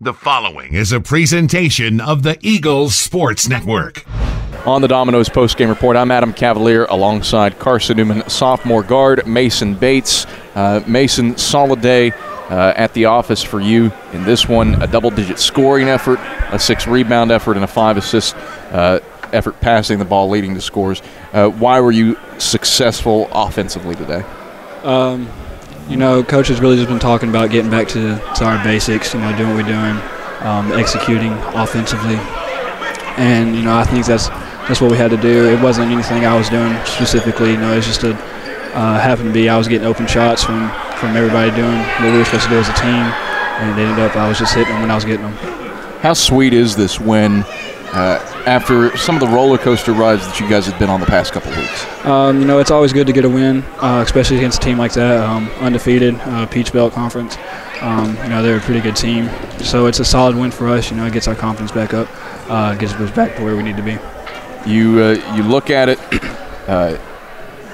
The following is a presentation of the Eagles Sports Network. On the Domino's post-game report, I'm Adam Cavalier alongside Carson Newman, sophomore guard Mason Bates. Uh, Mason, solid day uh, at the office for you in this one. A double-digit scoring effort, a six-rebound effort, and a five-assist uh, effort passing the ball, leading to scores. Uh, why were you successful offensively today? Um, you know, coach has really just been talking about getting back to, to our basics, you know, doing what we're doing, um, executing offensively. And, you know, I think that's that's what we had to do. It wasn't anything I was doing specifically, you know, it's just a uh, happened to be I was getting open shots from, from everybody doing what we were supposed to do as a team. And it ended up I was just hitting them when I was getting them. How sweet is this when uh, after some of the roller coaster rides that you guys have been on the past couple weeks? Um, you know, it's always good to get a win, uh, especially against a team like that, um, undefeated, uh, Peach Belt Conference. Um, you know, they're a pretty good team, so it's a solid win for us. You know, it gets our confidence back up, uh, gets us back to where we need to be. You uh, you look at it.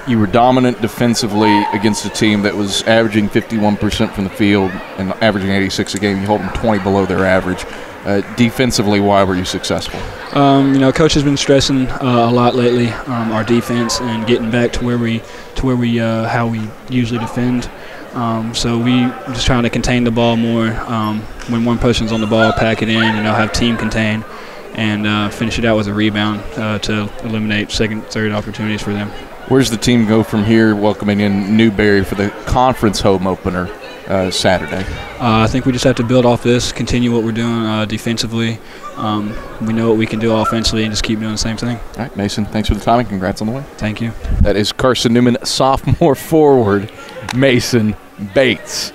You were dominant defensively against a team that was averaging 51% from the field and averaging 86 a game. You hold them 20 below their average. Uh, defensively, why were you successful? Um, you know, coach has been stressing uh, a lot lately um, our defense and getting back to where we to where we uh, how we usually defend. Um, so we just trying to contain the ball more. Um, when one person's on the ball, pack it in. You know, have team contain and uh, finish it out with a rebound uh, to eliminate second, third opportunities for them. Where's the team go from here, welcoming in Newberry for the conference home opener uh, Saturday? Uh, I think we just have to build off this, continue what we're doing uh, defensively. Um, we know what we can do offensively, and just keep doing the same thing. All right, Mason, thanks for the time and congrats on the win. Thank you. That is Carson Newman, sophomore forward, Mason Bates.